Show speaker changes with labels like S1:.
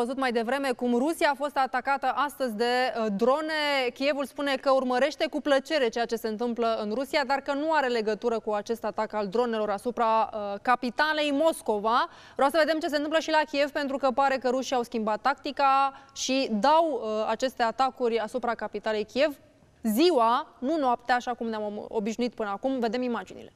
S1: văzut mai devreme cum Rusia a fost atacată astăzi de uh, drone. Kievul spune că urmărește cu plăcere ceea ce se întâmplă în Rusia, dar că nu are legătură cu acest atac al dronelor asupra uh, capitalei Moscova. Vreau să vedem ce se întâmplă și la Kiev, pentru că pare că rușii au schimbat tactica și dau uh, aceste atacuri asupra capitalei Kiev ziua, nu noaptea, așa cum ne-am obișnuit până acum. Vedem imaginile.